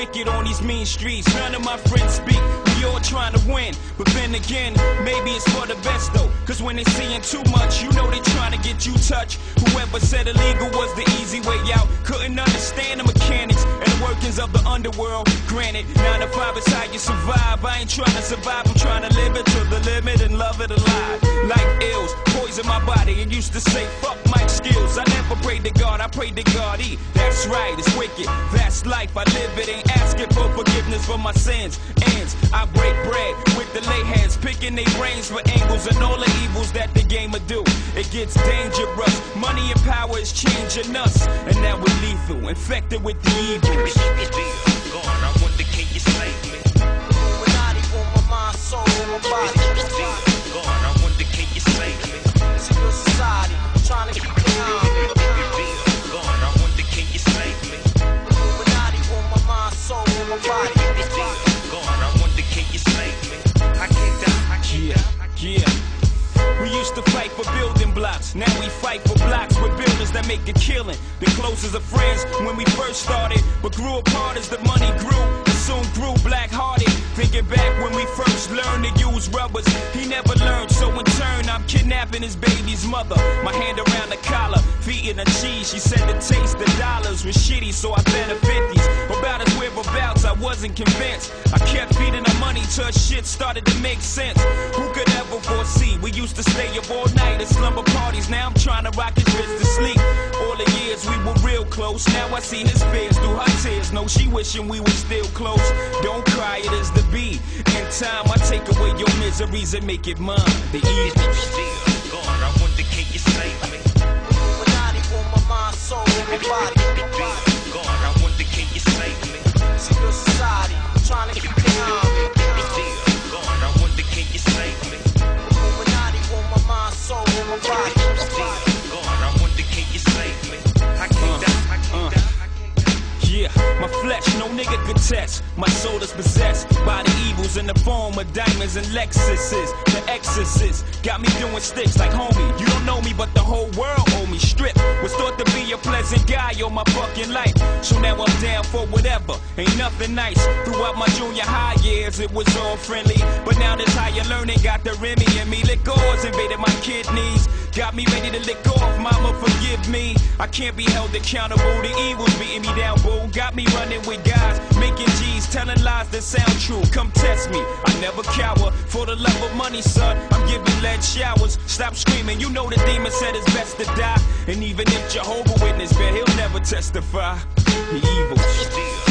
wicked on these mean streets. None of my friends speak. We all trying to win. But then again, maybe it's for the best though. Cause when they seeing too much, you know they trying to get you touched. Whoever said illegal was the easy way out. Couldn't understand the mechanics and the workings of the underworld. Granted, 9 to 5 is how you survive. I ain't trying to survive, I'm trying to live it to the limit and love it alive. Like ills, poison my body. And used to say, fuck my skills. I never prayed to God, I prayed to God. E. That's right, it's wicked. That's life, I live it. Ain't asking for forgiveness for my sins. Ends, I break bread with the lay heads, picking their brains for angles and all the evils that the game will do. It gets dangerous. Money and power is changing us. And now we're lethal, infected with the evils. God, I you? Blocks. Now we fight for blocks with builders that make a killing. The closest of friends when we first started, but grew apart as the money grew. And soon grew black hearted. Thinking back when we first learned to use rubbers, he never learned. So in turn, I'm his baby's mother. My hand around the collar, feeding her cheese. She said the taste of dollars was shitty, so I bet her 50s. About his whereabouts, I wasn't convinced. I kept feeding her money till shit started to make sense. Who could ever foresee? We used to stay up all night at slumber parties. Now I'm trying to rock his wrist to sleep. All the years we were real close. Now I see his fears through her tears. No, she wishing we were still close. Don't cry, it is the beat. In time, I take away your miseries and make it mine. The evil. I wonder can you save me? Illuminati on my mind, soul, and my body. God, I wonder can you save me? Society, trying to keep me. God, I wonder can you save me? Illuminati on my mind, soul, and my body. Flesh, no nigga could test. My soul is possessed by the evils in the form of diamonds and Lexuses. The exorcist got me doing sticks like homie. You don't know me, but the whole world owe me. Strip was thought to be a pleasant guy all my fucking life. So now I'm down for whatever. Ain't nothing nice. Throughout my junior high years, it was all friendly. But now this higher learning got the Remy in me. Liquors invaded my kidneys. Got me ready to lick off, mama, forgive me. I can't be held accountable. The evils beating me down, boo. Got me running with guys, making G's, telling lies that sound true. Come test me, I never cower. For the love of money, son, I'm giving lead showers. Stop screaming, you know the demon said it's best to die. And even if Jehovah Witness, bet he'll never testify. The evils.